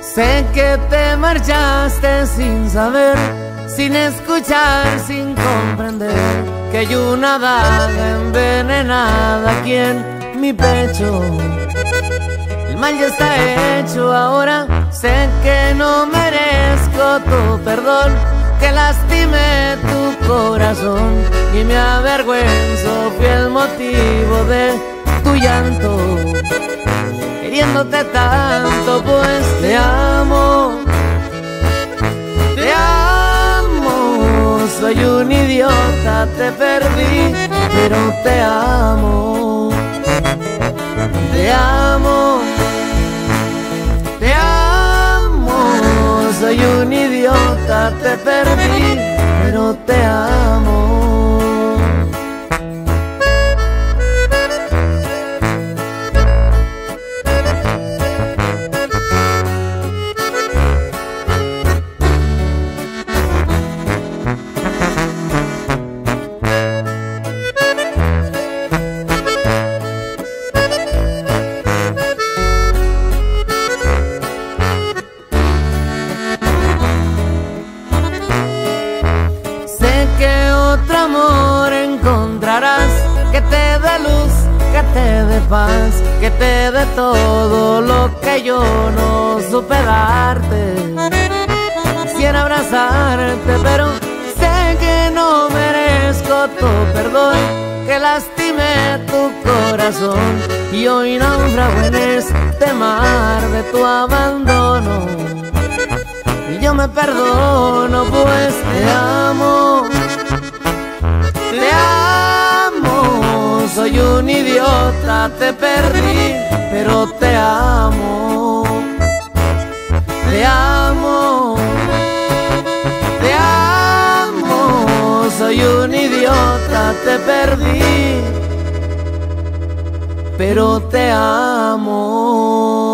Sé que te marchaste sin saber, sin escuchar, sin comprender que hay una daga envenenada aquí en mi pecho. Mal ya está hecho, ahora sé que no merezco tu perdón, que lastimé tu corazón y me avergüenzo, fui el motivo de tu llanto queriéndote tanto, pues te amo. Te amo, soy un idiota, te perdí, pero te amo. Idiota, te perdí, pero te amo. Que te dé todo lo que yo no supe darte. Quisiera abrazarte, pero sé que no merezco tu perdón, que lastimé tu corazón y hoy naufrago en este mar de tu abandono. Y yo me perdono, pues te amo, soy un idiota, te perdí, pero te amo, te amo, te amo, soy un idiota, te perdí, pero te amo.